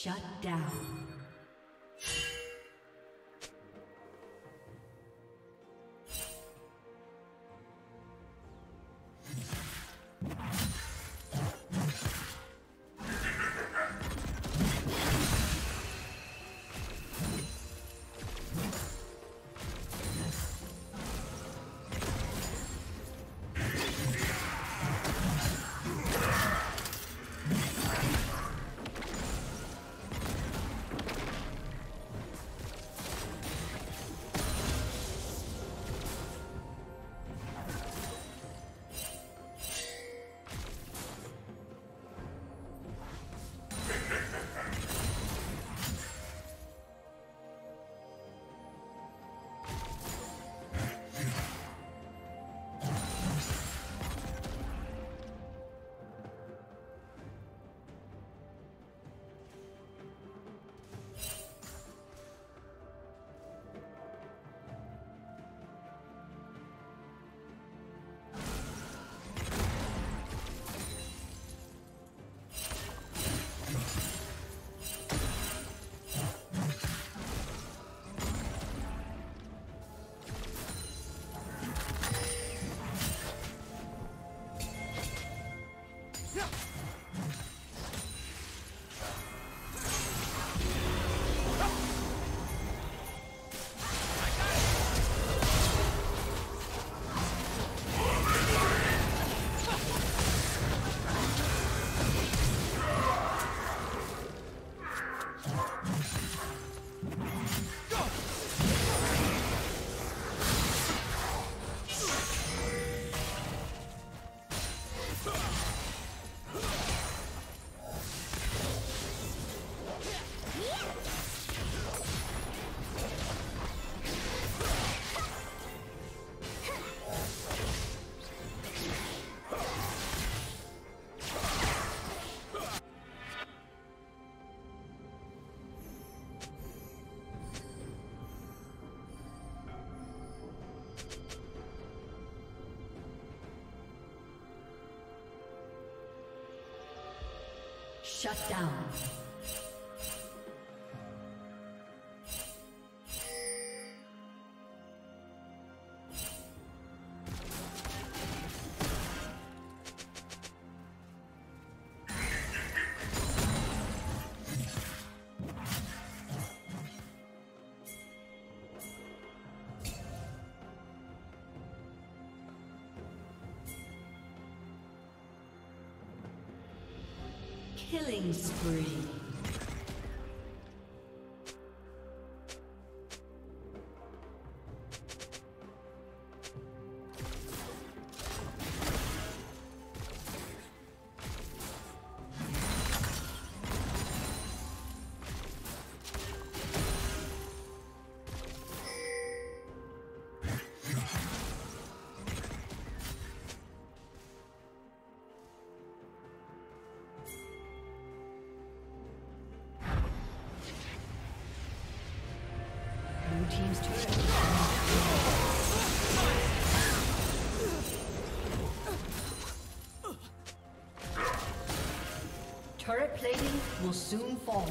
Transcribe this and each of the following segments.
Shut down. Shut down. Killing spree. Team's turret Turret plating will soon fall.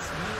Red